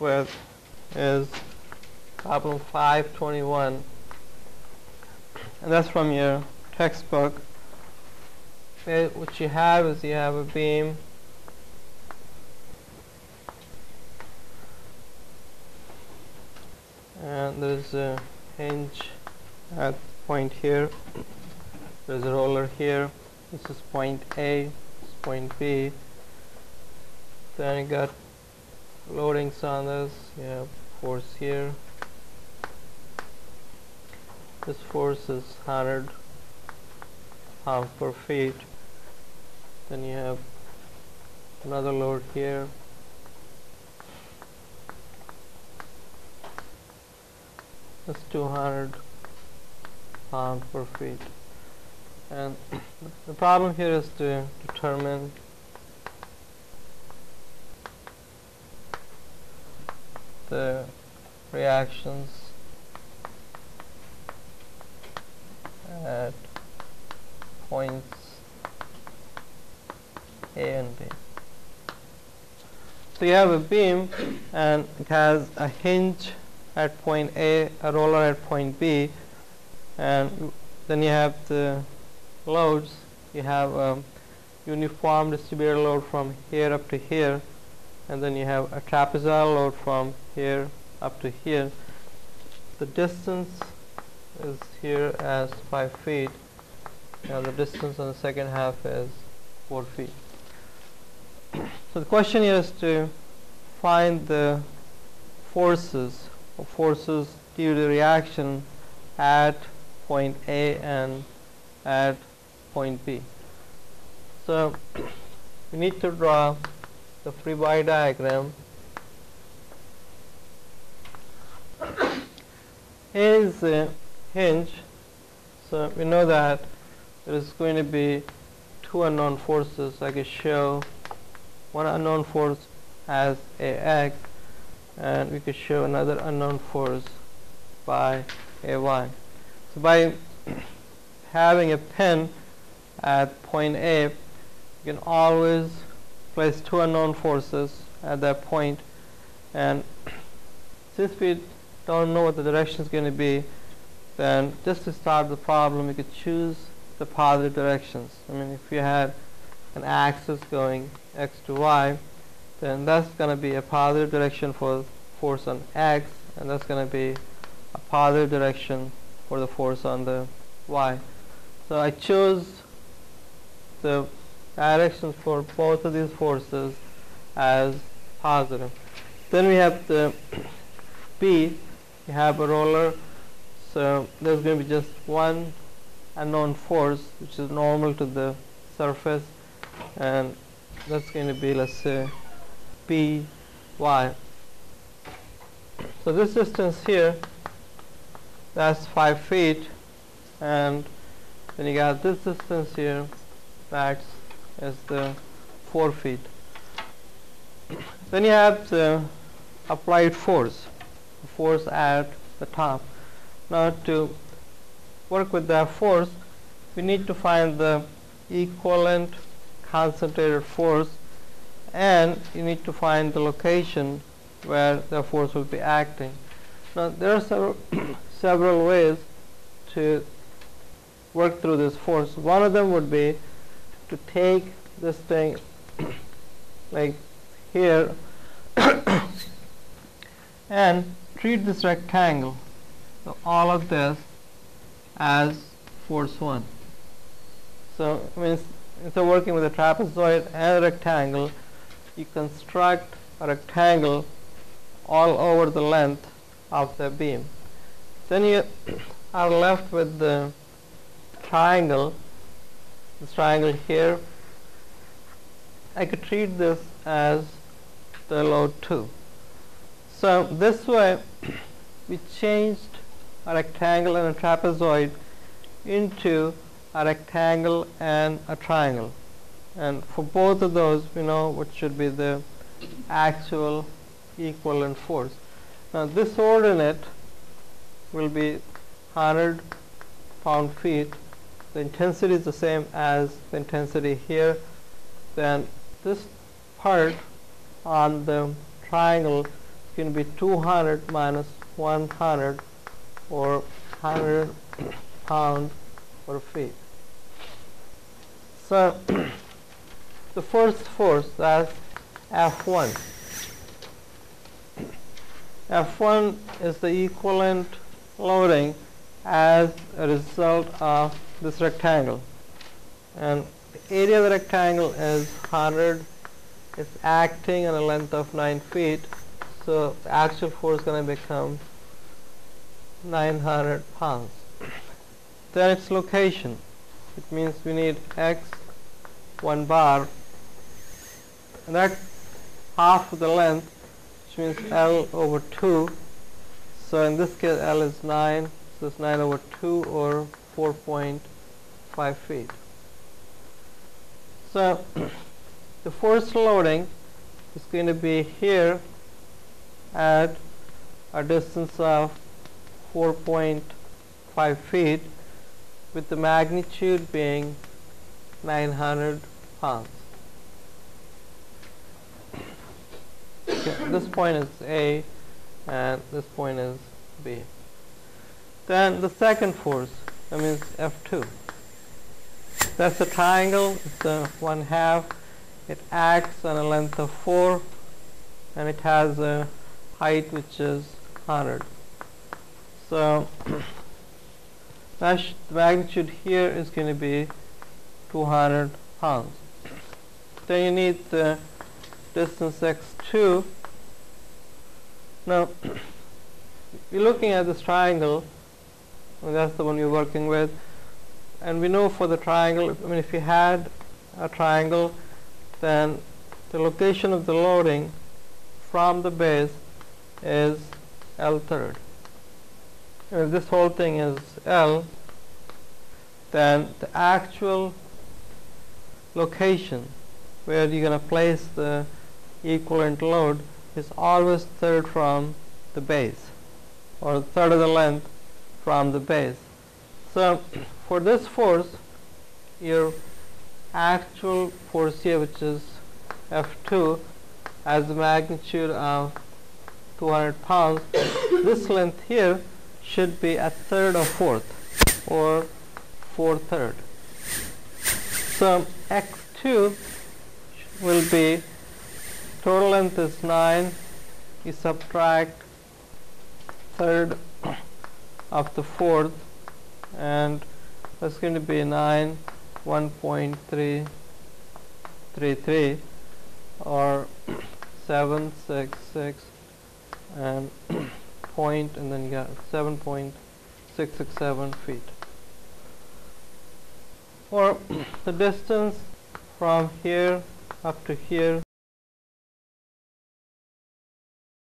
with is problem 521 and that's from your textbook. What you have is you have a beam. And there's a hinge at point here. There's a roller here. This is point A this is point B. Then you got loadings on this you have force here. This force is 100 pounds per feet then you have another load here. That's 200 pounds per feet and the problem here is to determine the reactions at points A and B. So you have a beam and it has a hinge at point A, a roller at point B, and then you have the loads. You have a uniform distributed load from here up to here, and then you have a trapezoidal load from here up to here. The distance is here as 5 feet, and the distance on the second half is 4 feet. So the question here is to find the forces or forces due to reaction at point A and at point B. So we need to draw the free body diagram. is a hinge. So we know that there is going to be two unknown forces. I can show one unknown force as AX and we could show another unknown force by AY. So by having a pin at point A, you can always place two unknown forces at that point and since we don't know what the direction is going to be then just to start the problem we could choose the positive directions. I mean if you had an axis going x to y then that's going to be a positive direction for force on x and that's going to be a positive direction for the force on the y. So I chose the directions for both of these forces as positive. Then we have the B, you have a roller, so there's going to be just one unknown force which is normal to the surface and that's going to be let's say B y. So this distance here that's 5 feet and then you got this distance here that's is the 4 feet. Then you have the applied force, force at the top. Now to work with that force we need to find the equivalent concentrated force and you need to find the location where the force will be acting. Now there are several, several ways to work through this force. One of them would be to take this thing like here and treat this rectangle, so all of this as force 1. So I mean, instead of working with a trapezoid and a rectangle, you construct a rectangle all over the length of the beam. Then you are left with the triangle, this triangle here. I could treat this as the load 2. So this way we changed a rectangle and a trapezoid into a rectangle and a triangle and for both of those we know what should be the actual equivalent force. Now this ordinate will be 100 pound feet the intensity is the same as the intensity here then this part on the triangle going to be 200 minus 100 or 100 pound per feet. So the first force that's F1. F1 is the equivalent loading as a result of this rectangle. And the area of the rectangle is 100. It's acting on a length of 9 feet. So the actual force is going to become 900 pounds. Then its location. It means we need x 1 bar. And that half of the length, which means L over 2. So in this case L is 9, so it's 9 over 2 or 4.5 feet. So the force loading is going to be here at a distance of 4.5 feet with the magnitude being 900 pounds. Okay, this point is A and this point is B. Then the second force, that means F2. That's a triangle, it's a one half. It acts on a length of 4 and it has a height which is 100. So the magnitude here is going to be 200 pounds. Then you need the distance x2. Now, we're looking at this triangle, and that's the one we're working with, and we know for the triangle, I mean if you had a triangle, then the location of the loading from the base is L third. If this whole thing is L, then the actual location where you're going to place the equivalent load is always third from the base or third of the length from the base. So for this force your actual force here which is F2 has the magnitude of 200 pounds this length here should be a third or fourth or four third so x2 will be total length is 9 you subtract third of the fourth and that's going to be 9 1.333 or 766 and point and then you got 7.667 feet. Or the distance from here up to here